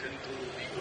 戦闘を見